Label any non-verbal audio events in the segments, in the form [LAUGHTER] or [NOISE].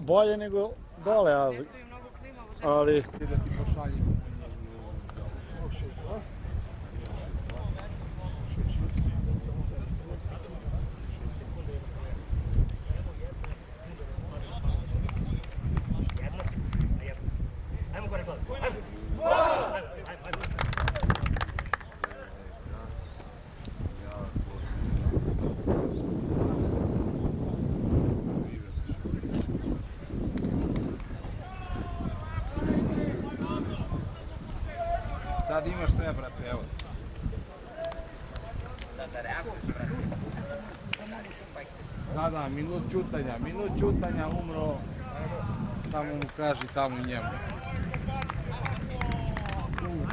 Bolje nego dole, ali... Ali Da ti pošaljem. Ajmo gore, Vlad. Ajmo. Ajmo, ajmo, ajmo. Sad imaš sve, brate, evo. Da, da reaguješ, brate. Da, da, minut čutanja, minut čutanja umro. Samo mu kaži tamo njemu.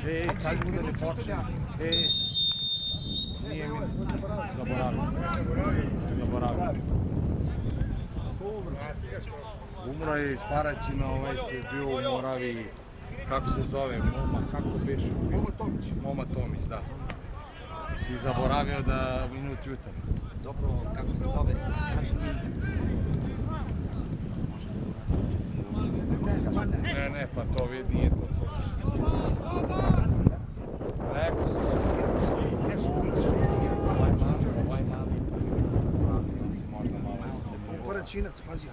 Ej, kad bude ne počne. Ej, nije minut. Zaboravio. Zaboravio. Umro je iz Paraćina ovaj što je bio u Moraviji. Kako se zove? Moma, kako beše? Moma Tomić. Moma Tomić, da. I zaboravio da minut jutar. Dobro, kako se zove? Kaži mi. Ne, ne, pa to vidi, nije to to. Ovaj ovaj. Ja se možda malo... Pazi.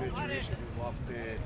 već više lopte.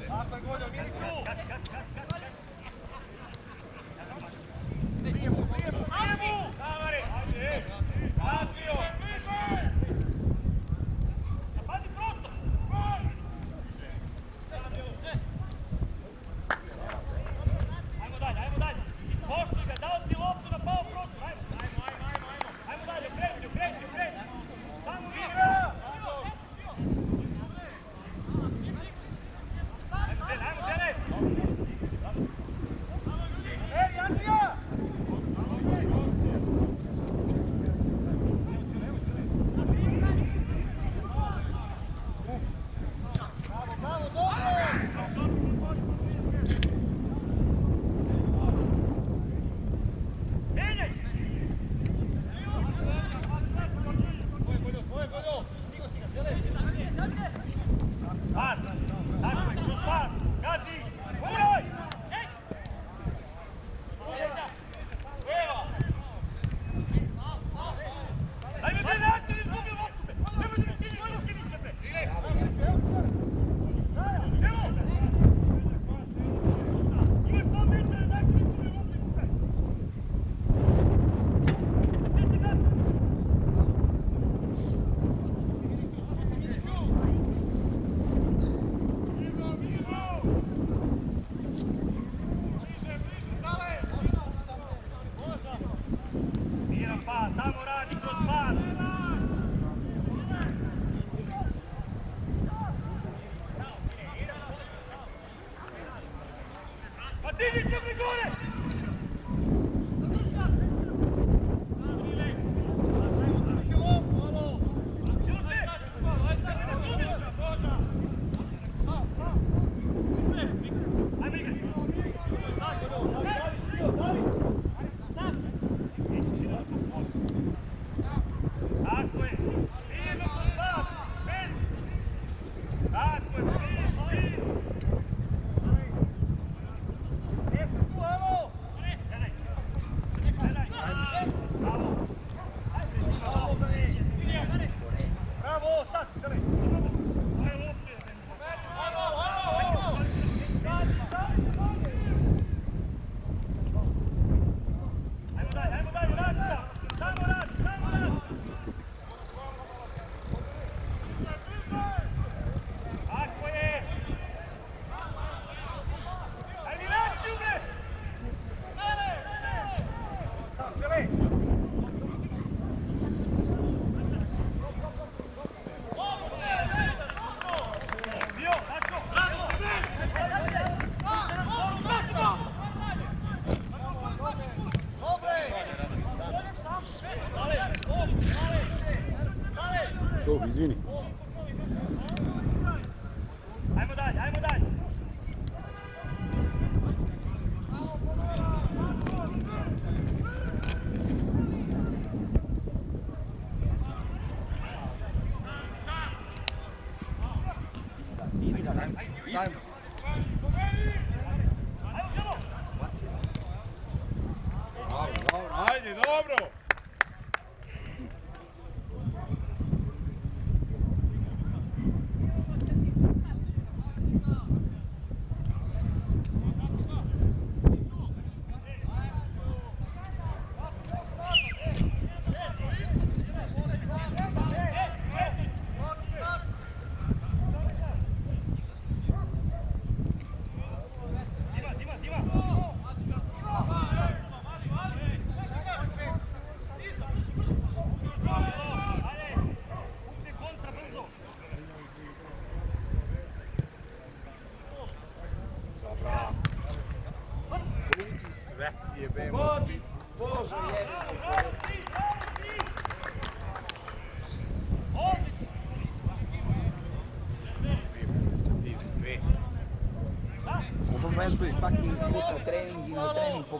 training, you know, training for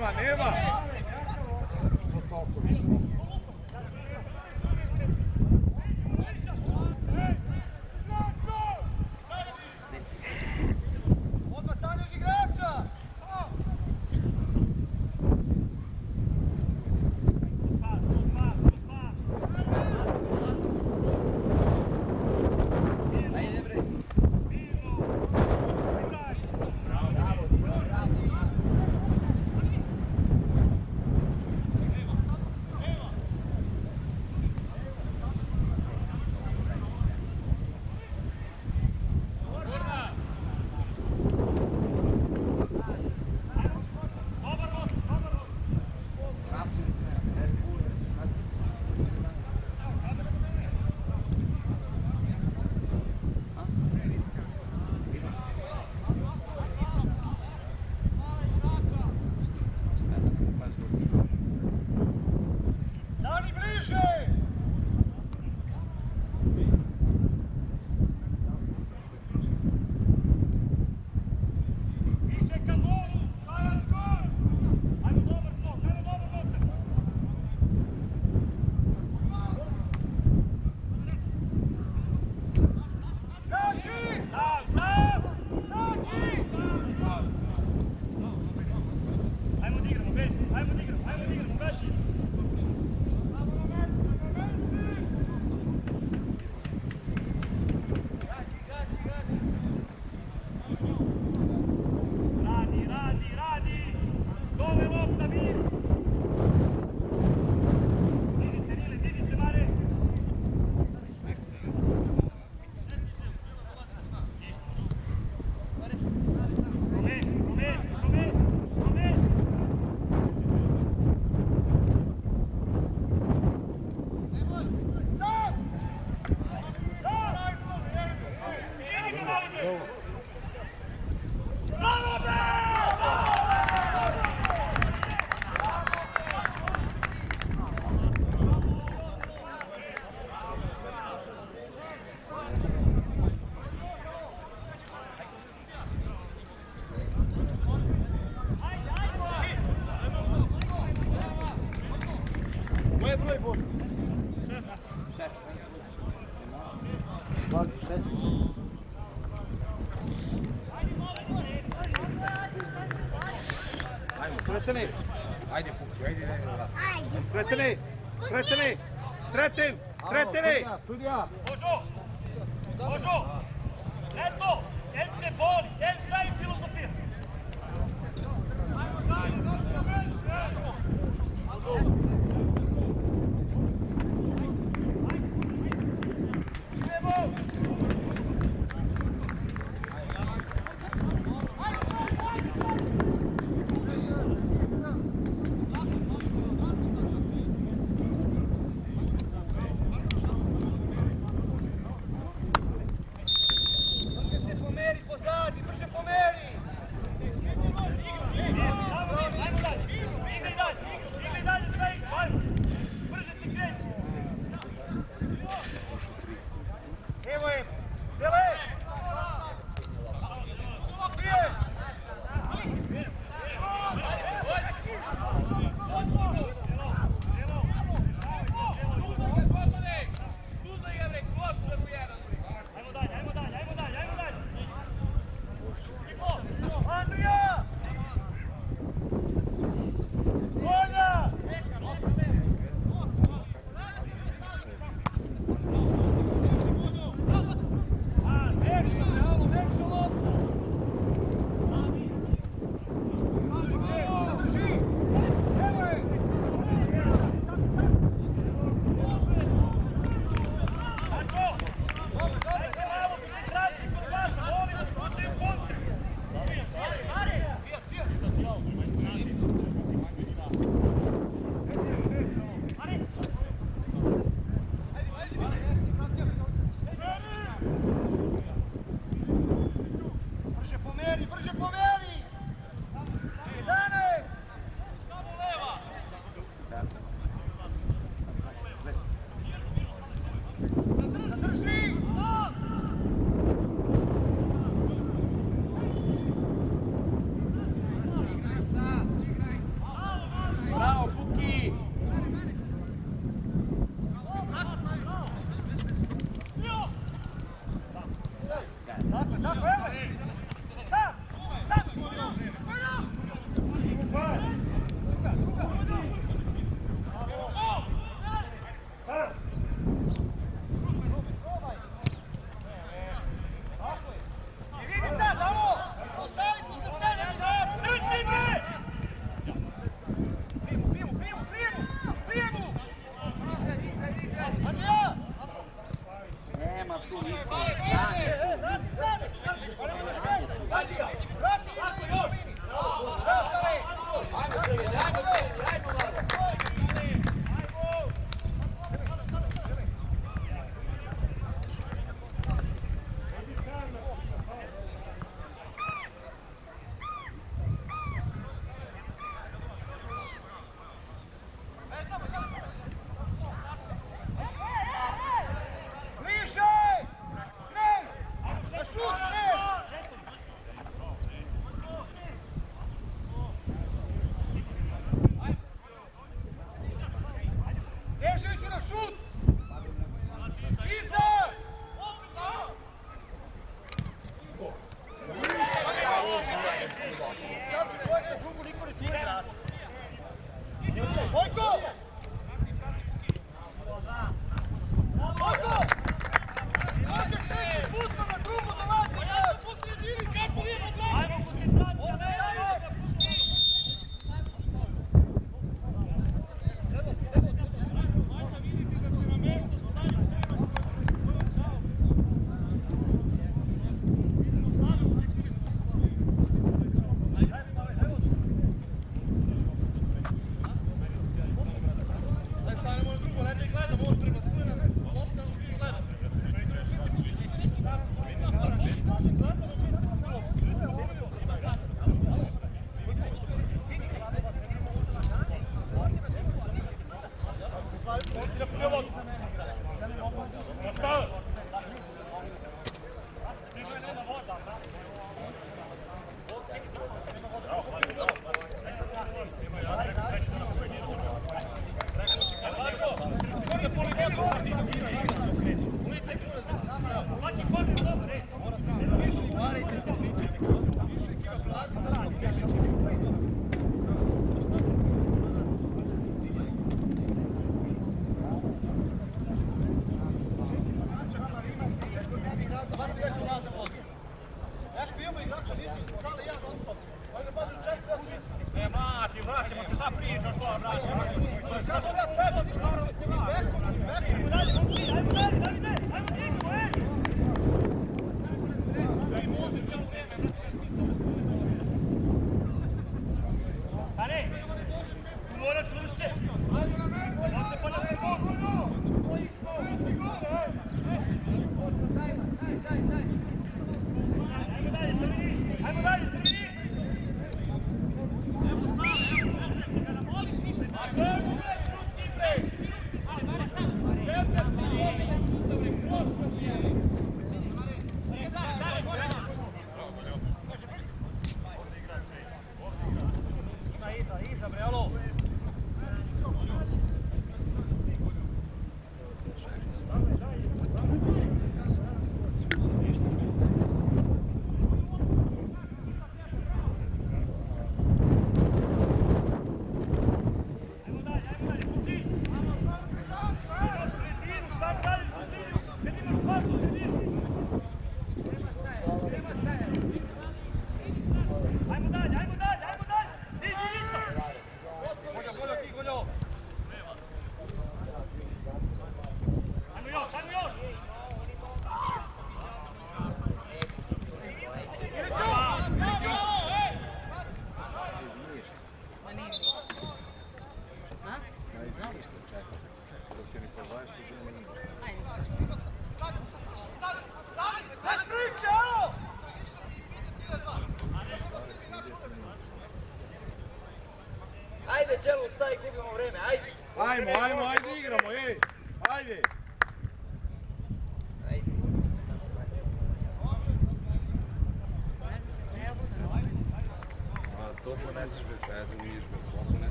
Nema, nema,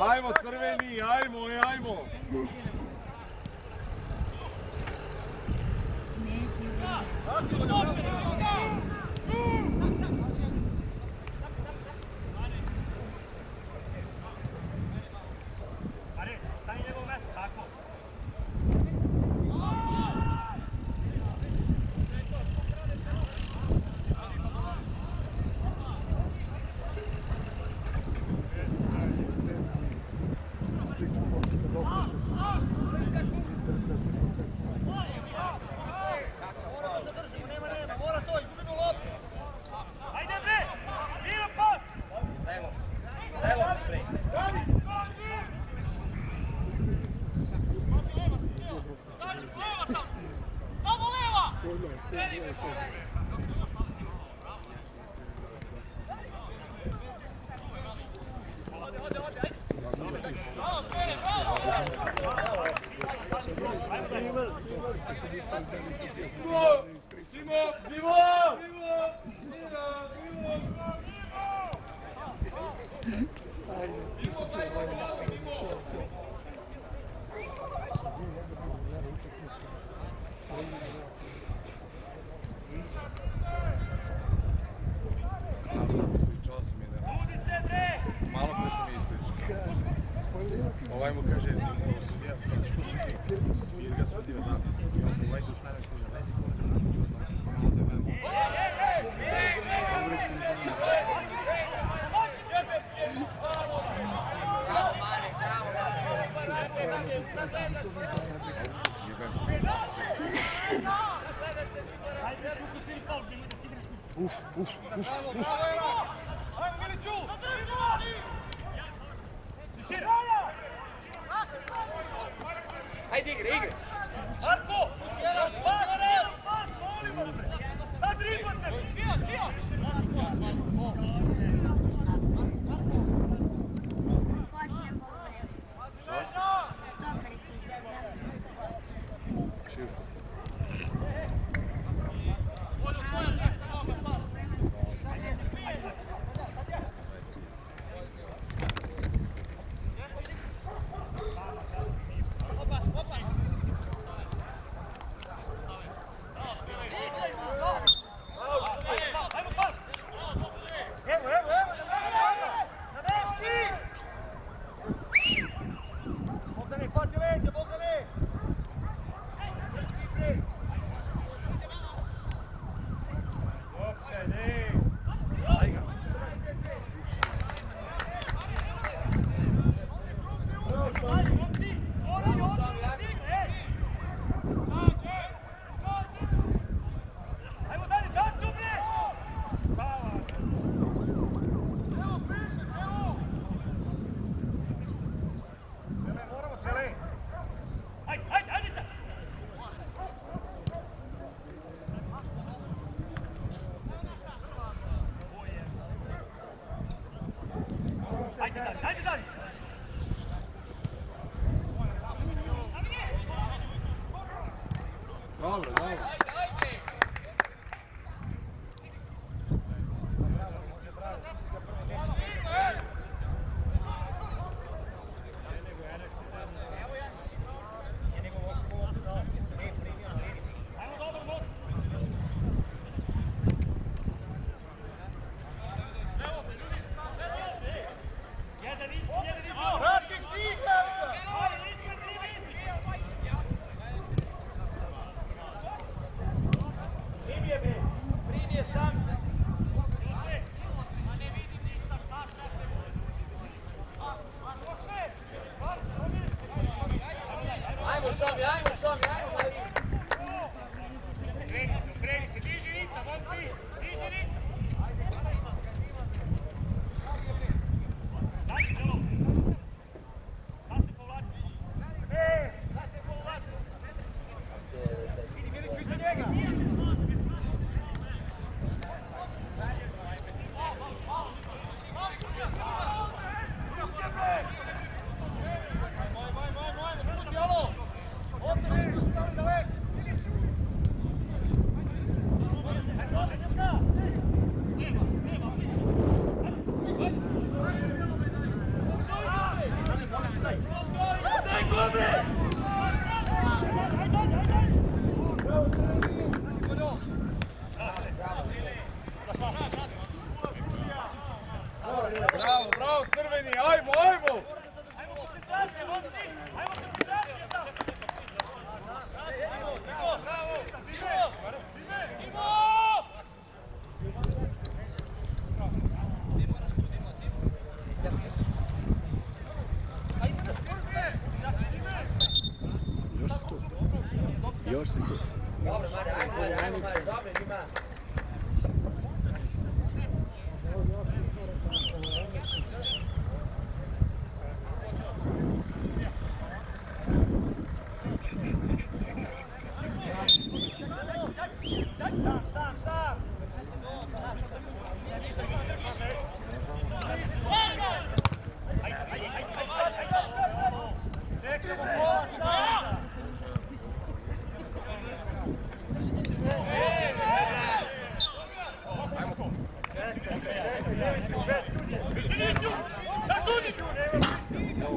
Ajmo crveni, ajmo, ej, ajmo!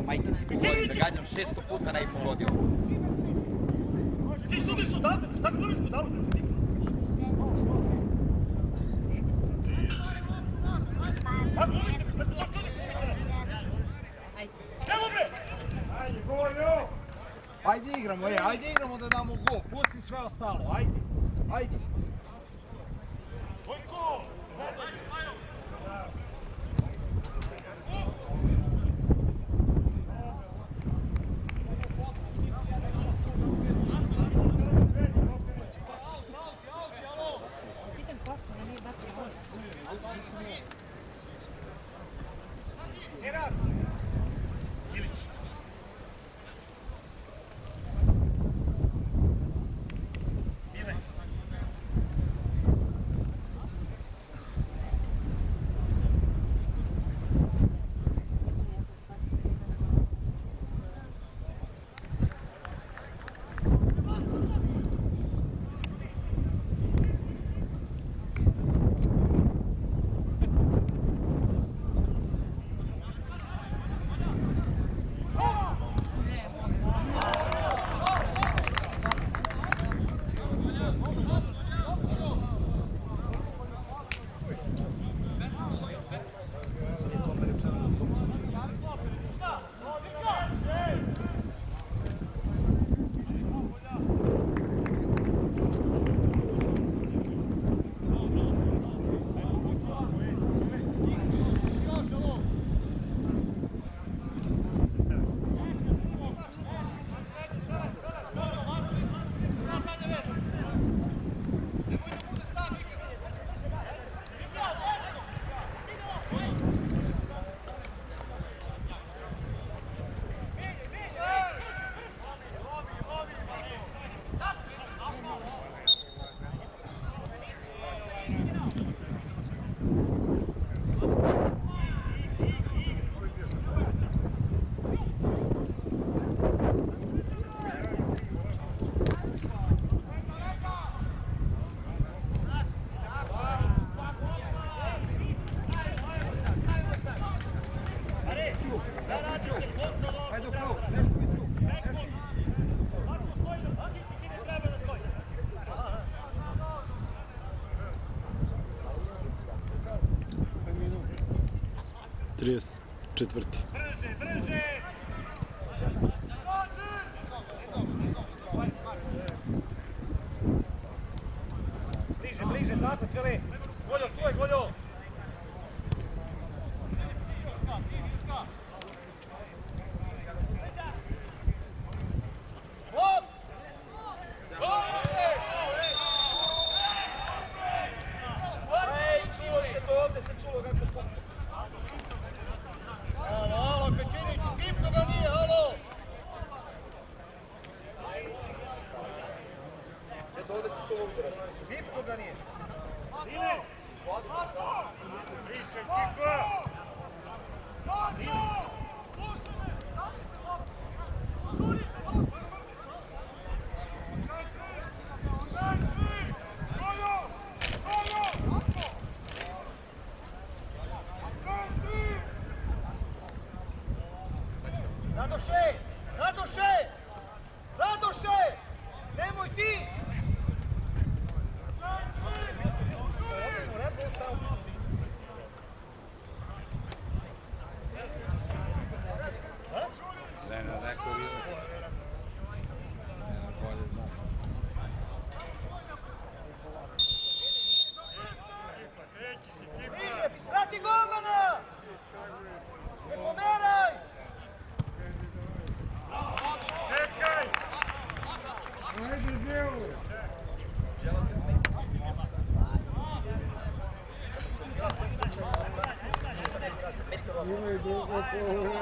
Majke ti govorim da gađam šesto puta ne i pogodio. Ti sudiš odavde, šta govoriš budalu? Šta Evo bre! Ajde, Gorjo. Ajde igramo, e, ajde igramo da damo gol. Pusti sve ostalo, ajde. Ajde. 34. Oh. [LAUGHS]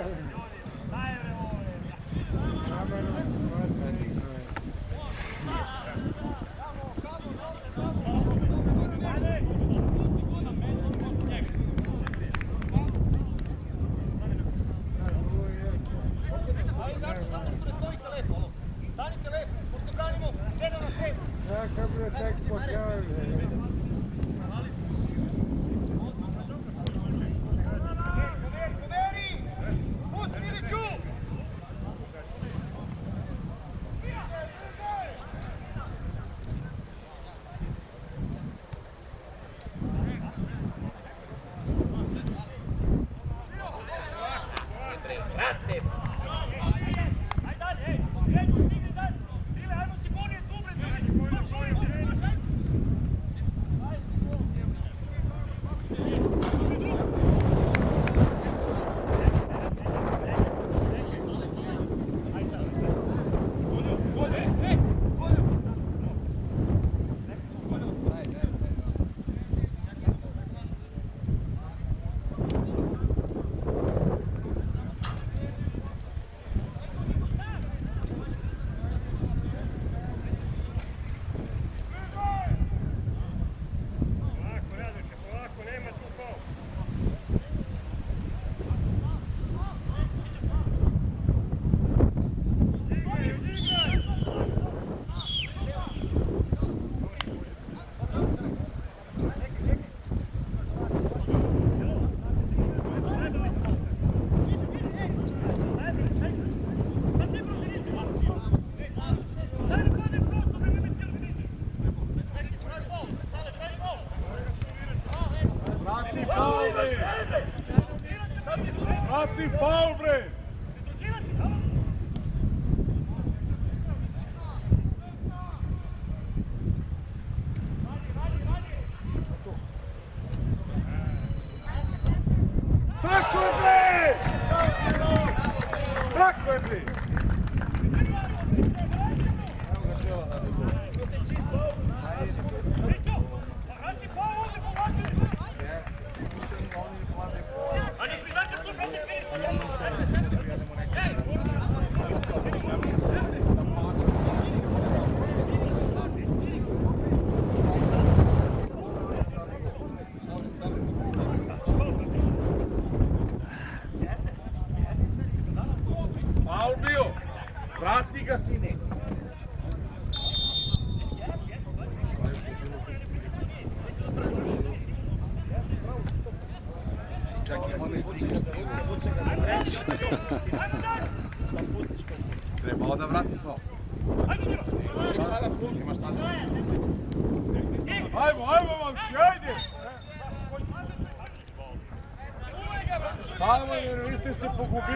jer vi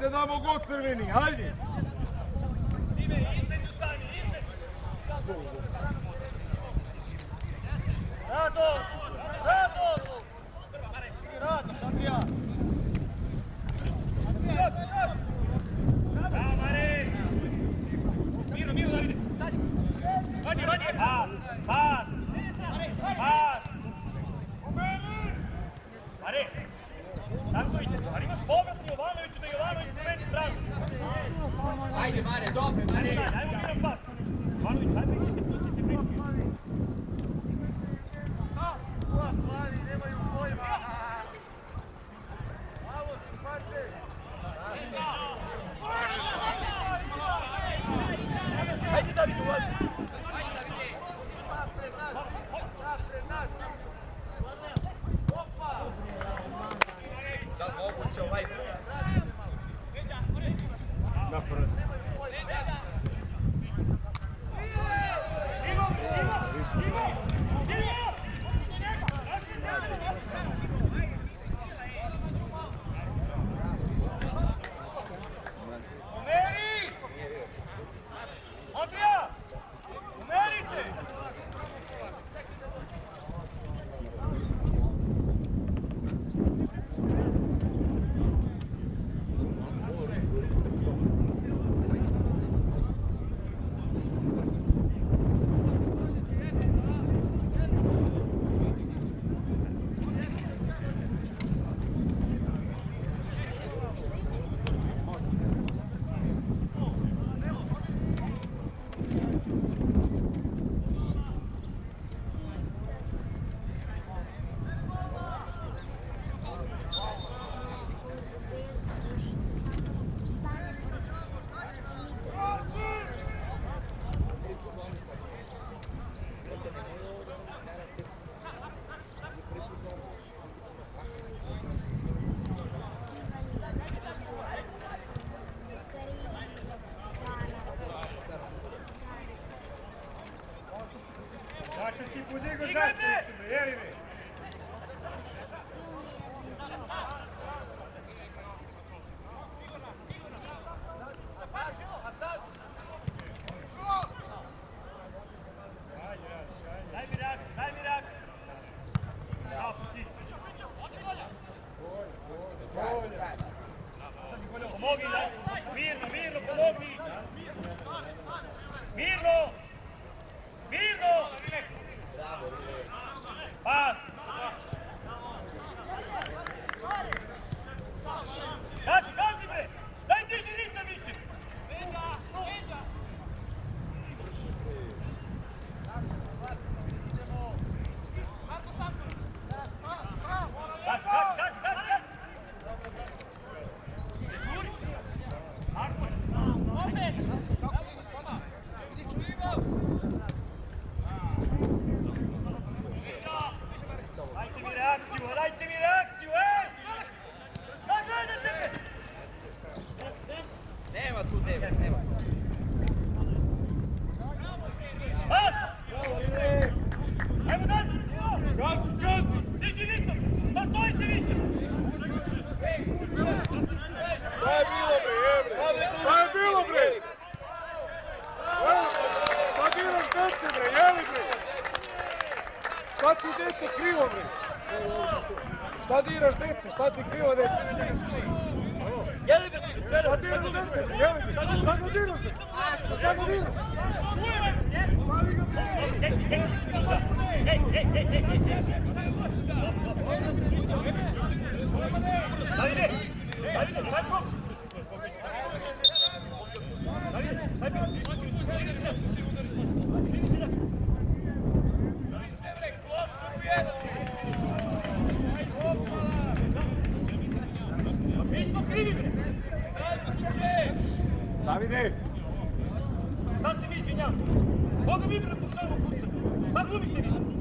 Ajde damo god crveni, ajde! Ime, Куди гожать? Infatti qui ho detto Davide! Da se mi izvinjam? Boga mi bre pokušajmo Pa glumite mi!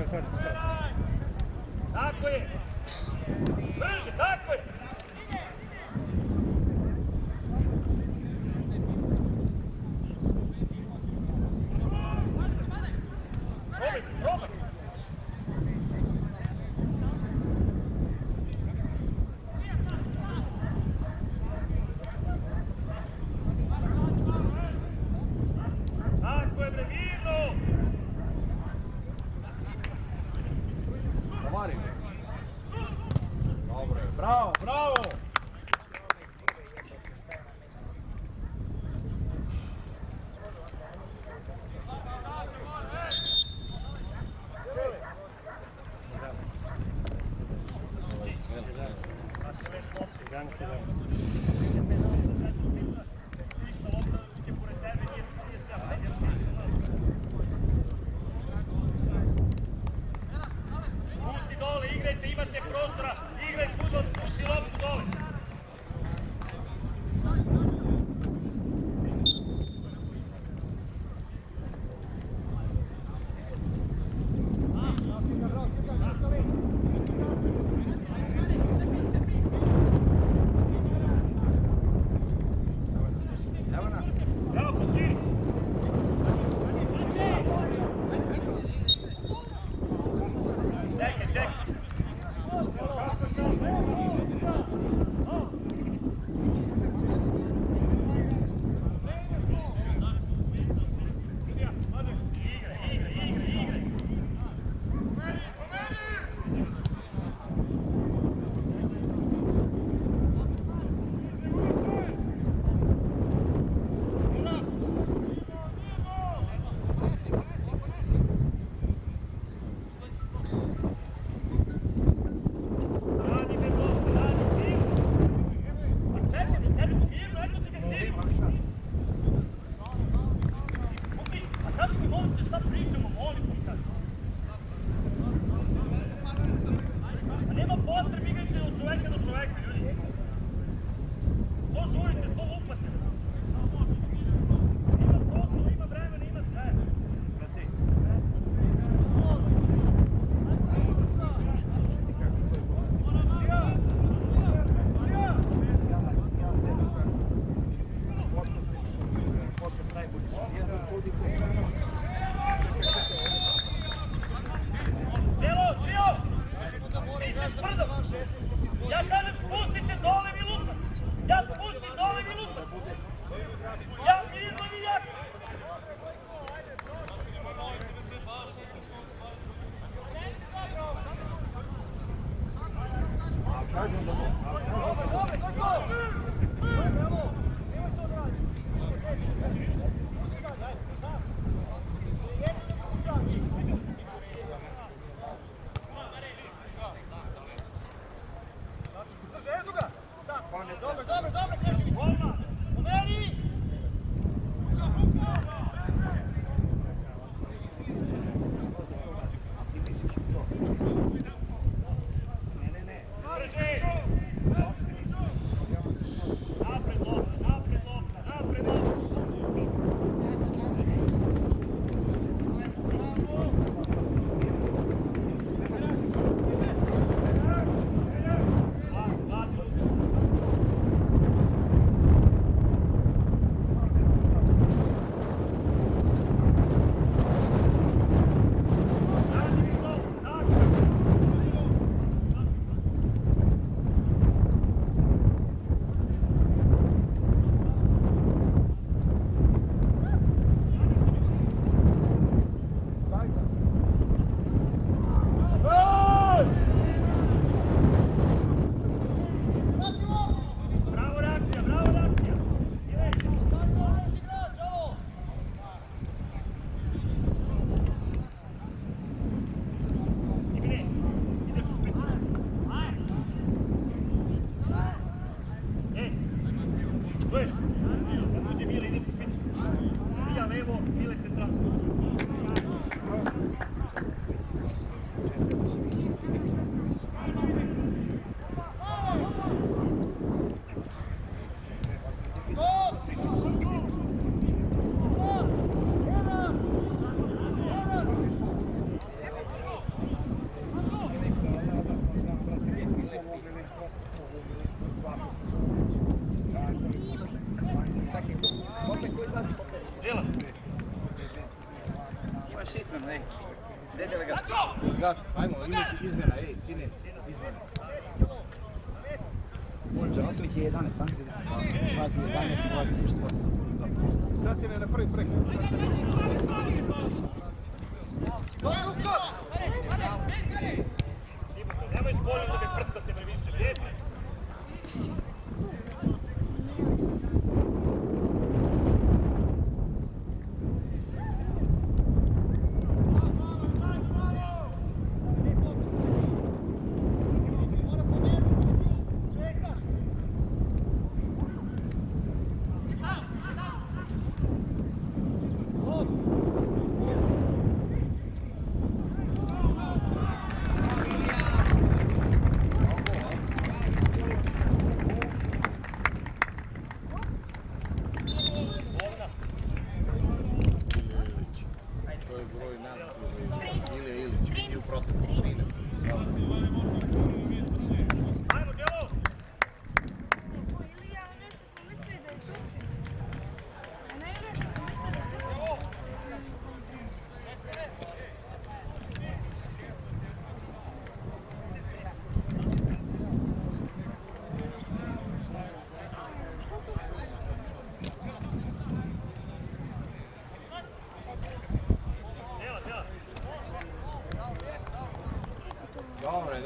Ako ja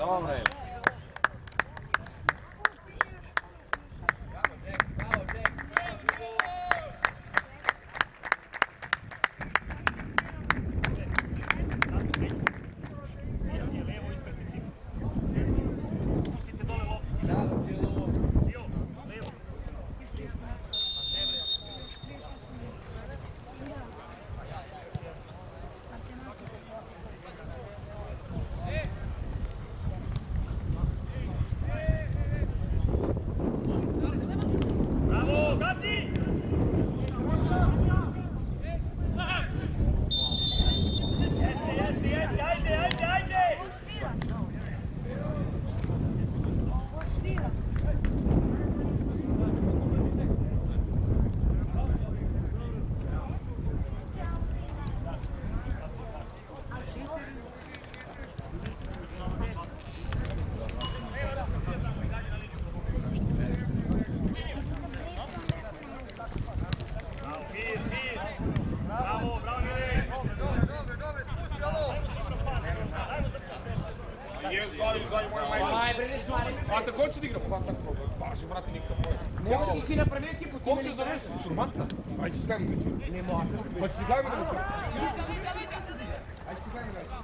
Добре. Зори, Зори, моя майка. Май, бре, Зори. А така ще си играм. Това така. Баш, брат, никакъв. Мога да си направи си по Колко ще зареш? Шурманца? Ай, че си гледаме вече. Не мога. Ай, че си гледаме вече. Ай, че си гледаме вече.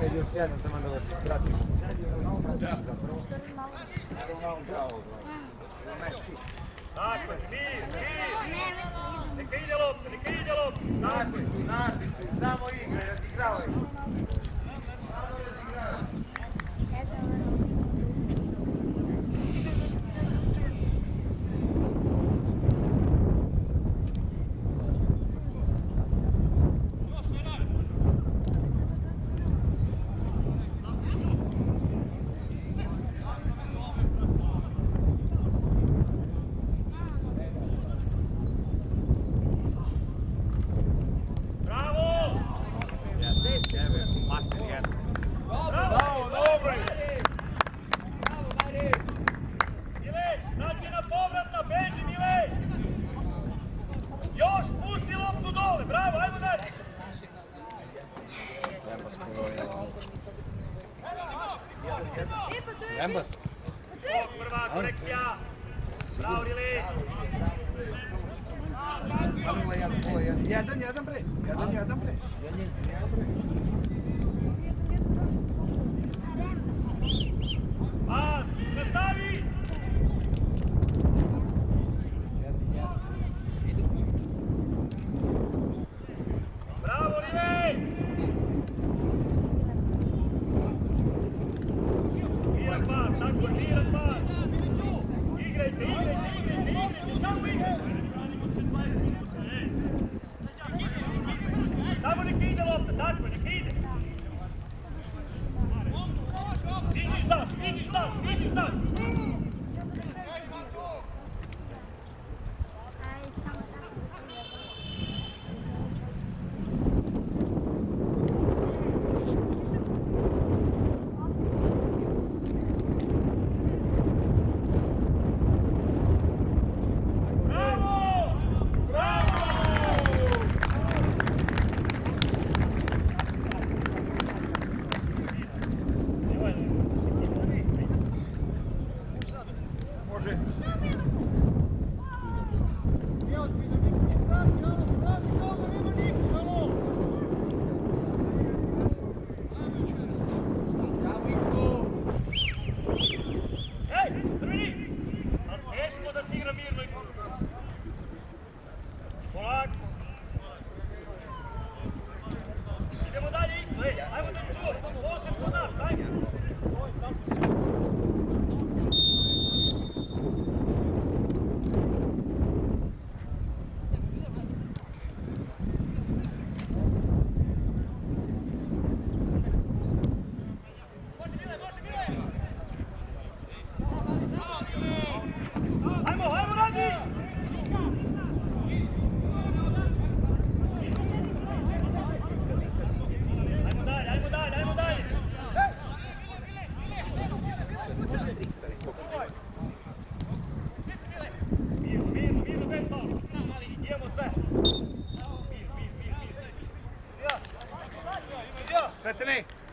Ajde još jednom samo da vas pratimo. Tako je, si, si! Neka ide lopta, neka ide lopta! Tako je, samo igre, razigravaj!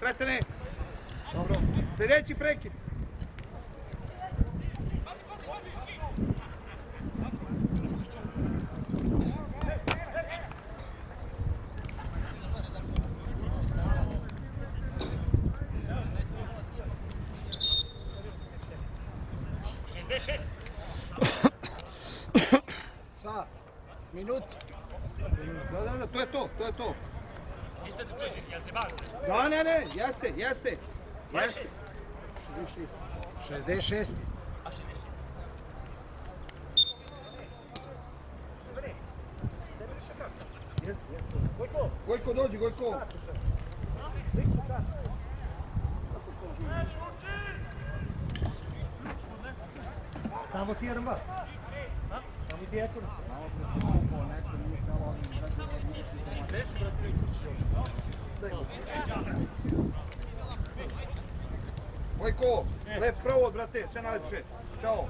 Sretene. Dobro. Sljedeći prekid. 66. Tchau.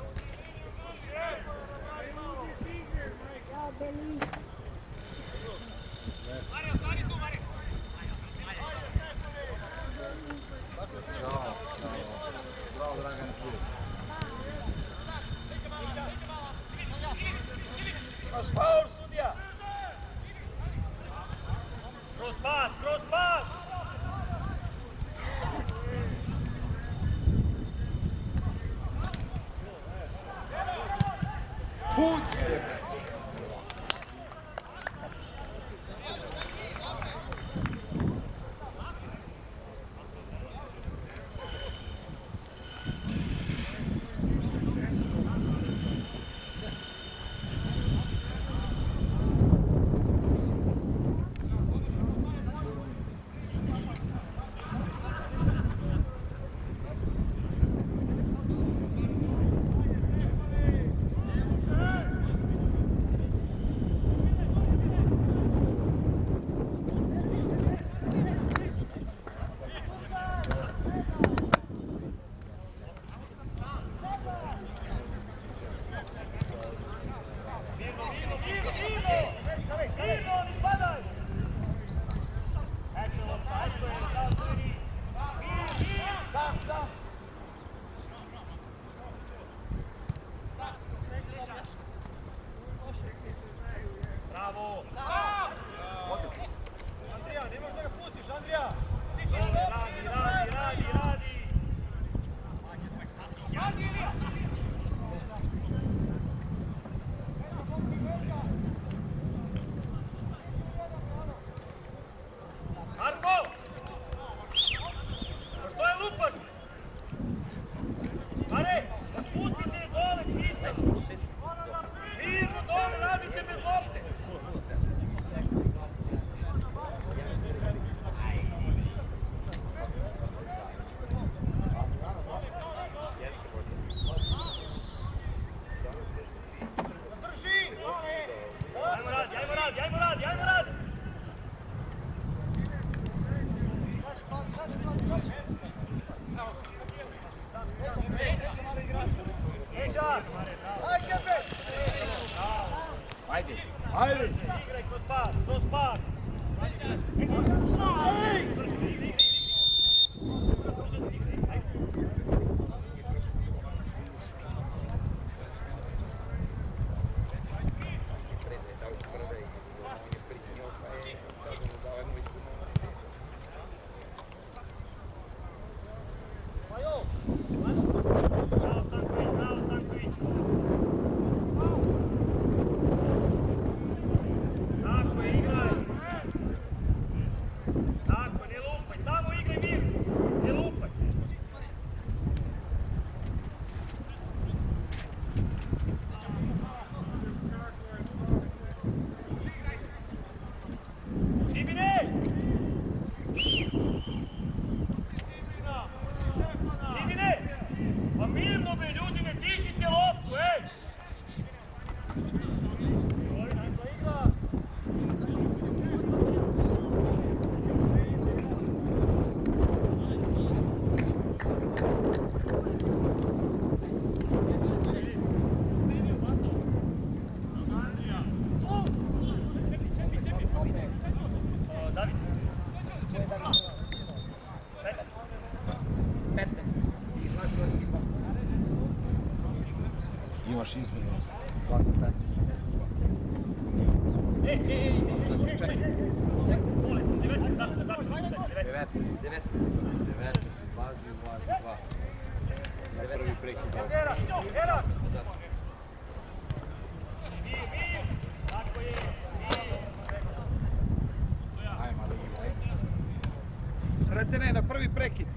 prekid.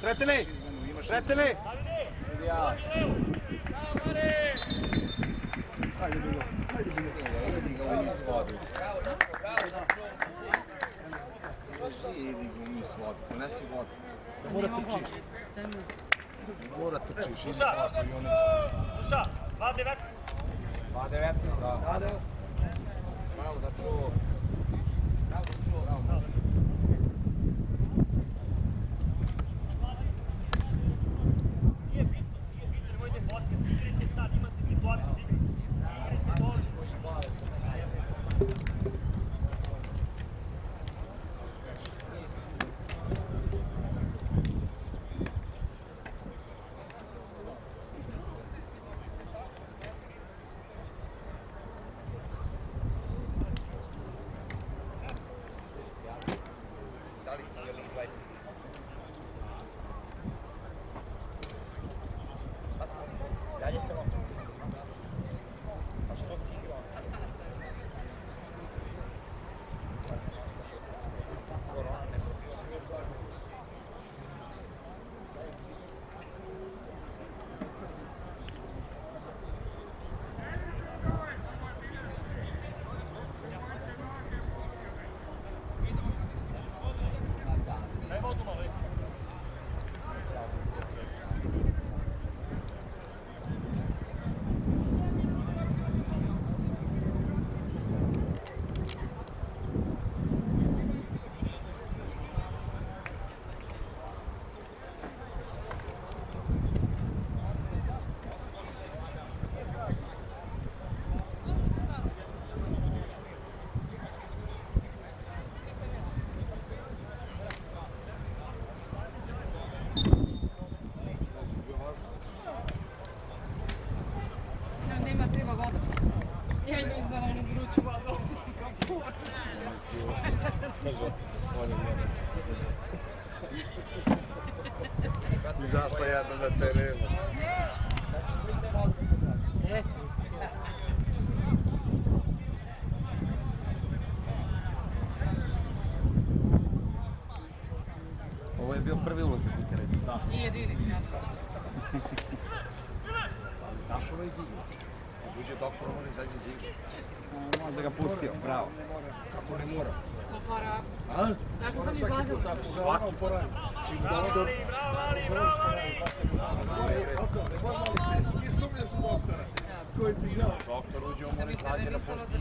Sretene! Sretene! Ja. Ajde, bilo. Ajde, bilo. Vodu. Mora trčiš. Mora trčiš. Ono. Duša! Duša! 2.19. 2.19, da. Da. Sure. Na terenu. Ovo je bio prvi ulazak u teren. Da. [LAUGHS] I jedini. Ali izašao iz igre. Kad uđe doktor, on izađe iz igre. Možda ga pustio, bravo. Kako ne mora? Pa para. A? Zašto sam izlazila? Svaki. Čim doktor... Bravo, Ali, bravo, Ali. Ti sumnjaš u doktora. Koji ti žao. Doktor uđe, on mora Mislim da izađe je na mislila post za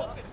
Cool.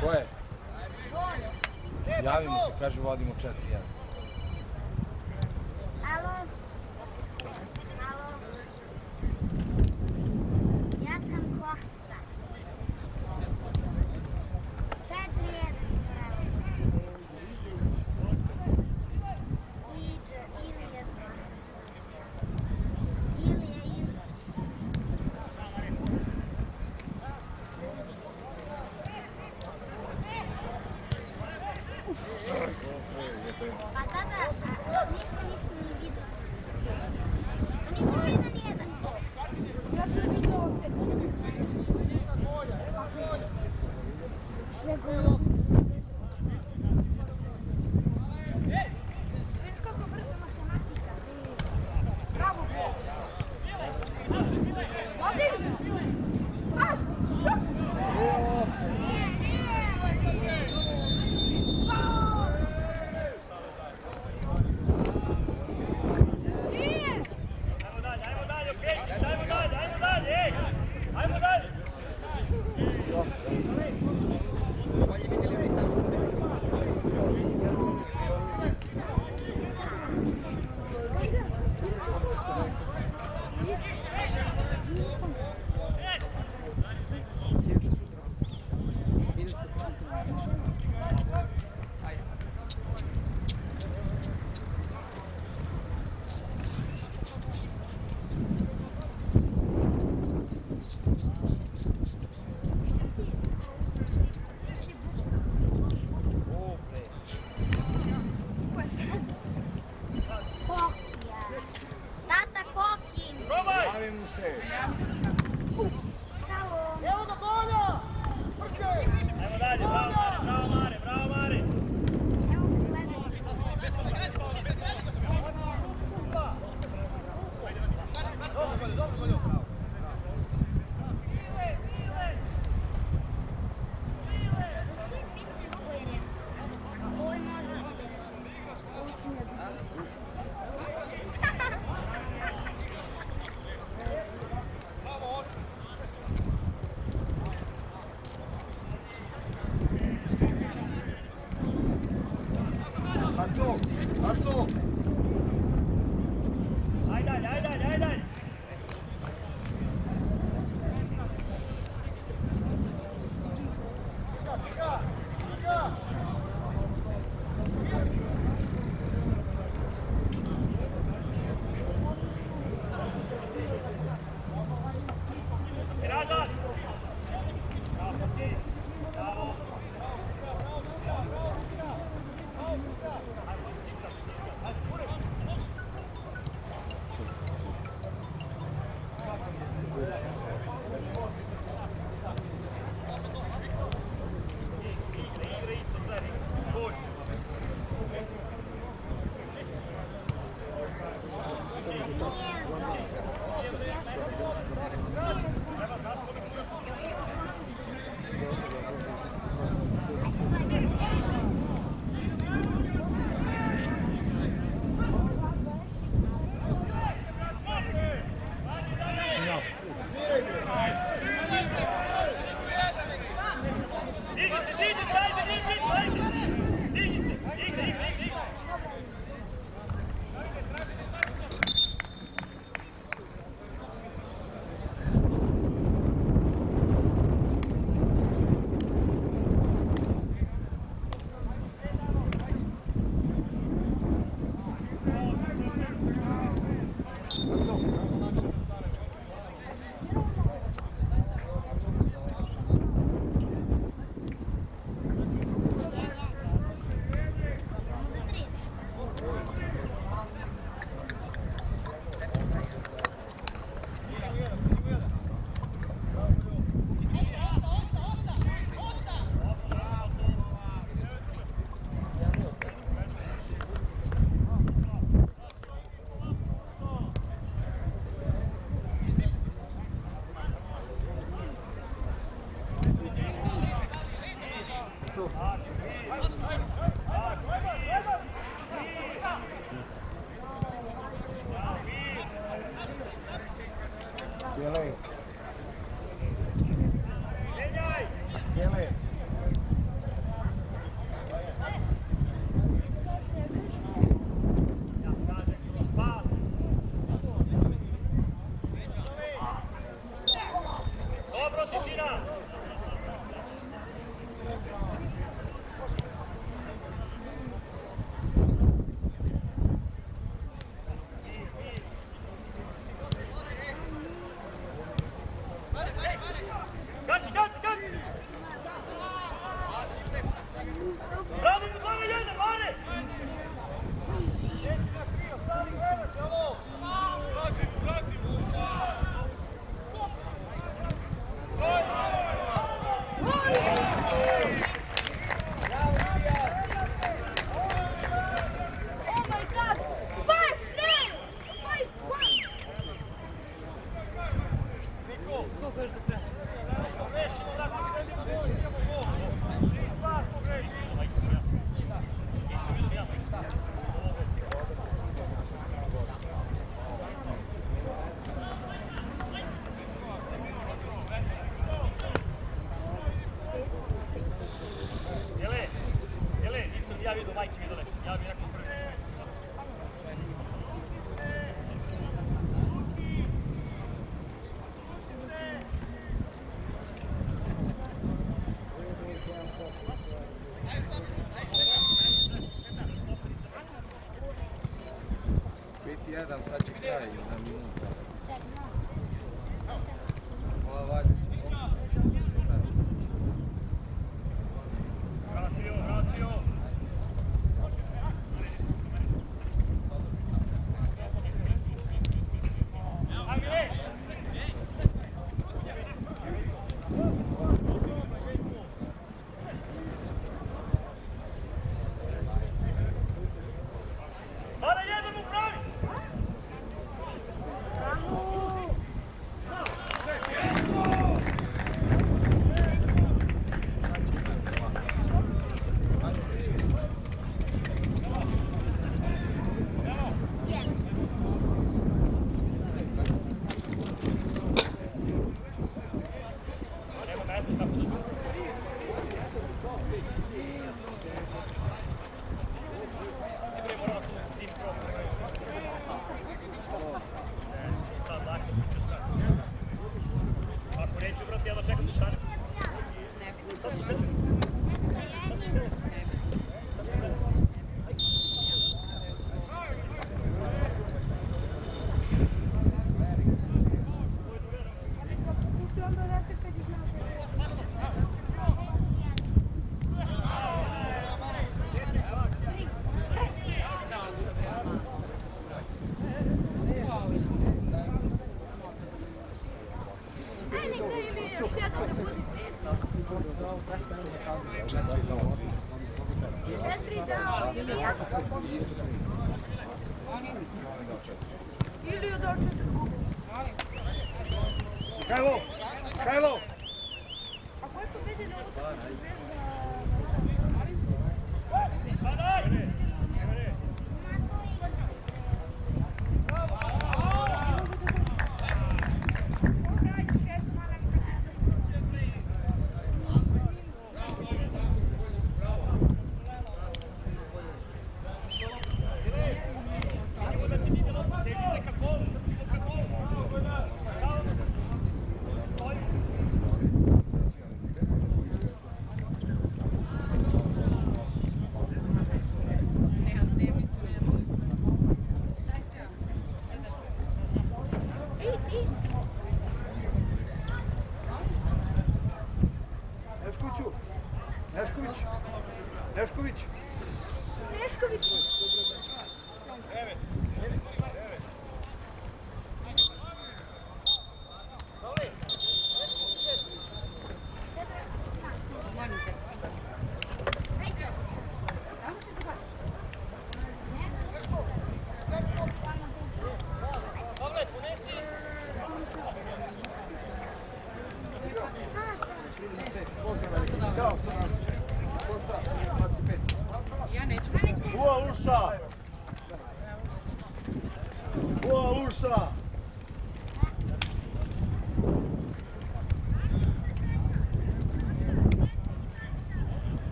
Ko je? Javimo se, kaže vodimo 4-1.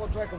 looks like a